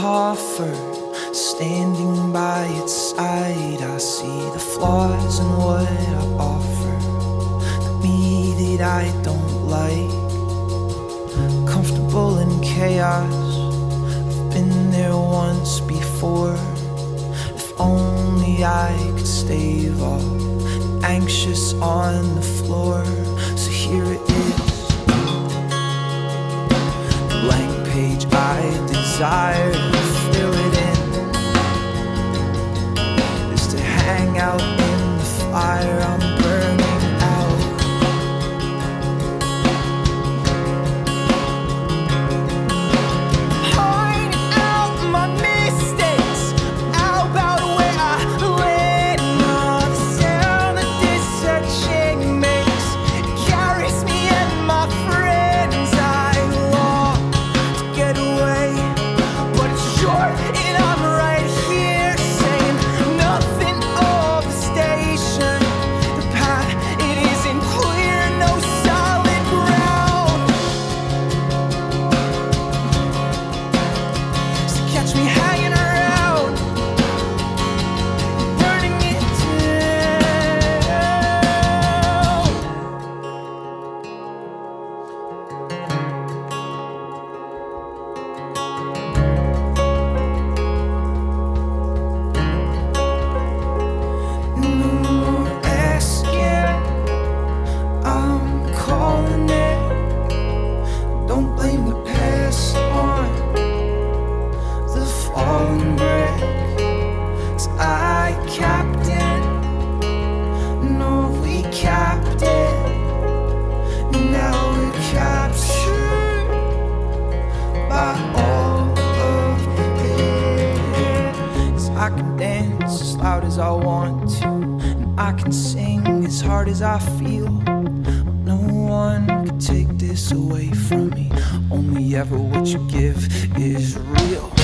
coffer, standing by its side. I see the flaws in what I offer, the me that I don't like. Comfortable in chaos, I've been there once before. If only I could stave off anxious on the floor. So here it is blank page I the on the fallen brick. I capped it. No, we capped. Now we're captured by all of it. 'Cause I can dance as loud as I want to, and I can sing as hard as I feel. No one could take this away from me. Only ever what you give is real.